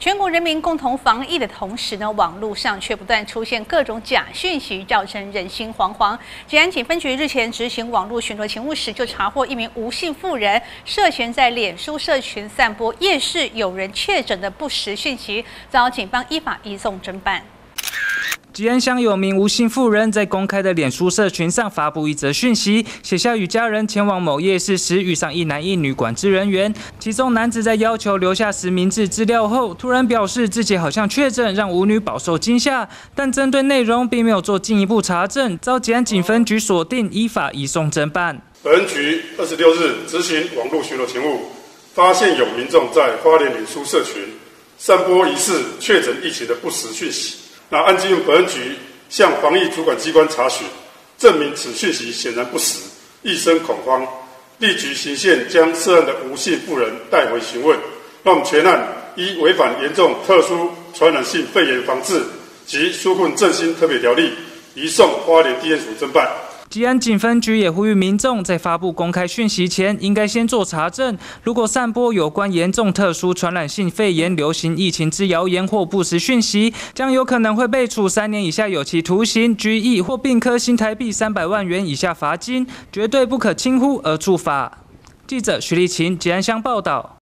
全国人民共同防疫的同时呢，网络上却不断出现各种假讯息，造成人心惶惶。吉安警分局日前执行网络巡逻勤务时，就查获一名吴姓妇人涉嫌在脸书社群散播夜市有人确诊的不实讯息，遭警方依法移送侦办。吉安乡有名吴姓妇人，在公开的脸书社群上发布一则讯息，写下与家人前往某夜市时遇上一男一女管制人员，其中男子在要求留下实名制资料后，突然表示自己好像确诊，让吴女饱受惊吓。但针对内容并没有做进一步查证，遭吉安警分局锁定，依法移送侦办。本局二十六日执行网络巡逻勤务，发现有民众在花莲脸书社群散播疑似确诊疫情的不实讯息。那案经由本局向防疫主管机关查询，证明此讯息显然不实，一生恐慌，立即行宪将涉案的吴姓妇人带回询问。那我们全案依违反严重特殊传染性肺炎防治及纾困振兴特别条例，移送花莲地检署侦办。吉安警分局也呼吁民众在发布公开讯息前，应该先做查证。如果散播有关严重特殊传染性肺炎流行疫情之谣言或不实讯息，将有可能会被处三年以下有期徒刑、拘役或并科新台币三百万元以下罚金，绝对不可轻忽而触法。记者徐立琴吉安乡报道。